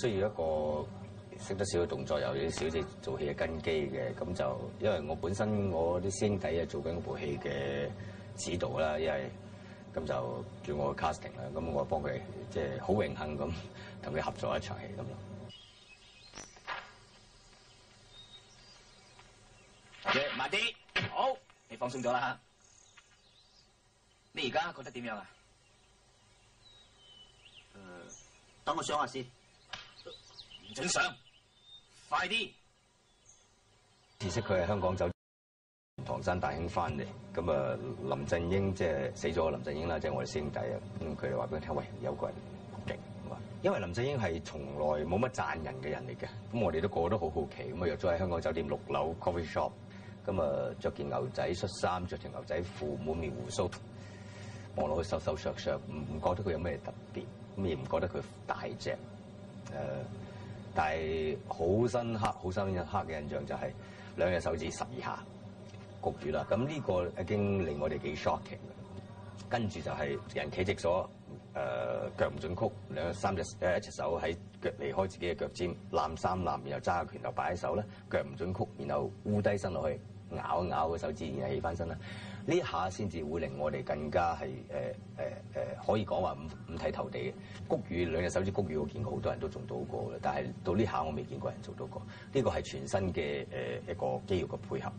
需要一個識得少嘅動作，又有啲少少做戲嘅根基嘅，咁就因為我本身我啲師兄弟啊做緊嗰部戲嘅指導啦，因為咁就叫我 casting 啦，咁我幫佢即係好榮幸咁同佢合作一場戲咁咯。嘅慢啲，好，你放鬆咗啦吓。你而家覺得點樣啊？誒，等我想下先。准上，快啲！知識佢係香港酒唐山大兄翻嚟，咁啊林振英即係死咗林振英啦，即係我哋師兄弟啊，咁佢哋話俾我聽，喂有個人勁，因為林振英係從來冇乜讚人嘅人嚟嘅，咁我哋都个个都好好奇，咁啊約咗喺香港酒店六樓 coffee shop，咁啊着件牛仔恤衫，着條牛仔褲，滿面胡须，望落去瘦瘦削削，唔唔覺得佢有咩特別，咁亦唔覺得佢大隻，誒、但係好深刻、好深刻嘅印象就係兩隻手指十二下焗住啦。咁呢個已經令我哋幾 shocking 嘅。跟住就係人企直咗，誒、腳唔準曲，兩三隻誒 一隻手喺腳離開自己嘅腳尖，攬三攬，然後揸個拳頭擺喺手咧，腳唔準曲，然後烏低身落去咬一咬個手指，然後起翻身啦。呢下先至會令我哋更加係誒誒誒，可以講話五五體投地嘅。谷雨兩隻手指谷雨，我見過好多人都做到過嘅，但係到呢下我未見過人做到過。呢個係全新嘅誒一個肌肉嘅配合。